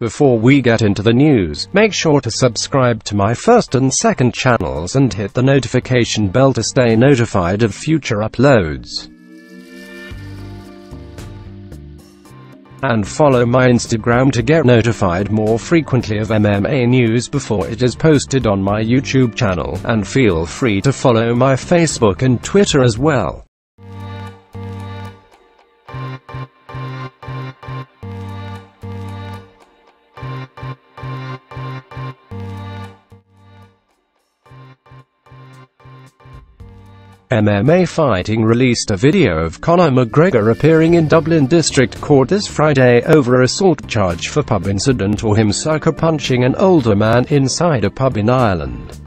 Before we get into the news, make sure to subscribe to my first and second channels and hit the notification bell to stay notified of future uploads. And follow my Instagram to get notified more frequently of MMA news before it is posted on my YouTube channel, and feel free to follow my Facebook and Twitter as well. MMA Fighting released a video of Conor McGregor appearing in Dublin District Court this Friday over assault charge for pub incident or him sucker punching an older man inside a pub in Ireland.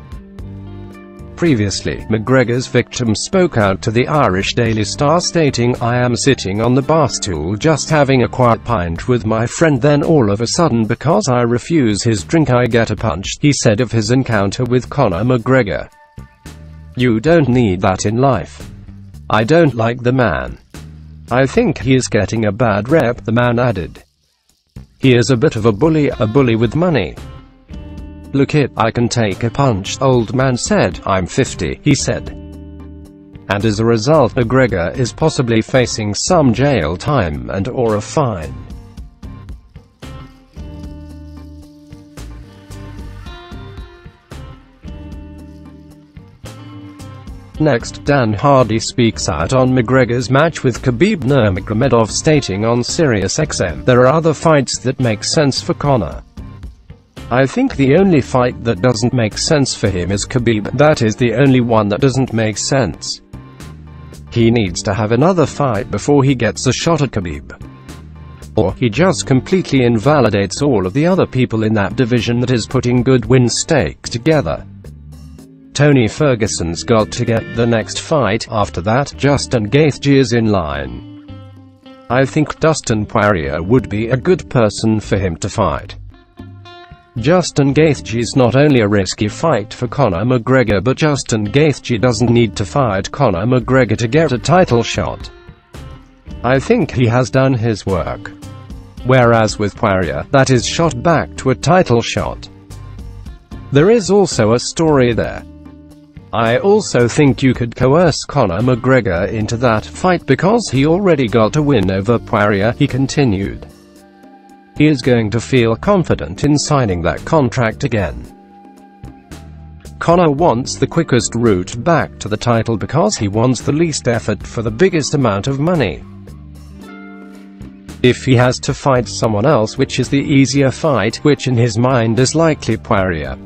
Previously, McGregor's victim spoke out to the Irish Daily Star stating, I am sitting on the bar stool just having a quiet pint with my friend then all of a sudden because I refuse his drink I get a punch, he said of his encounter with Conor McGregor. You don't need that in life. I don't like the man. I think he is getting a bad rep, the man added. He is a bit of a bully, a bully with money. Look it, I can take a punch, old man said, I'm 50, he said. And as a result McGregor is possibly facing some jail time and or a fine. Next, Dan Hardy speaks out on McGregor's match with Khabib Nurmagomedov stating on SiriusXM, there are other fights that make sense for Conor. I think the only fight that doesn't make sense for him is Khabib, that is the only one that doesn't make sense. He needs to have another fight before he gets a shot at Khabib. Or, he just completely invalidates all of the other people in that division that is putting good win stakes together. Tony Ferguson's got to get the next fight, after that, Justin Gaethje is in line. I think Dustin Poirier would be a good person for him to fight. Justin Gaethje is not only a risky fight for Conor McGregor but Justin Gaethje doesn't need to fight Conor McGregor to get a title shot. I think he has done his work. Whereas with Poirier, that is shot back to a title shot. There is also a story there. I also think you could coerce Conor McGregor into that fight because he already got a win over Poirier, he continued. He is going to feel confident in signing that contract again. Conor wants the quickest route back to the title because he wants the least effort for the biggest amount of money. If he has to fight someone else which is the easier fight, which in his mind is likely Poirier,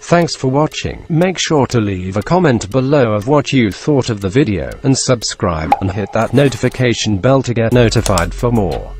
Thanks for watching, make sure to leave a comment below of what you thought of the video, and subscribe, and hit that notification bell to get notified for more.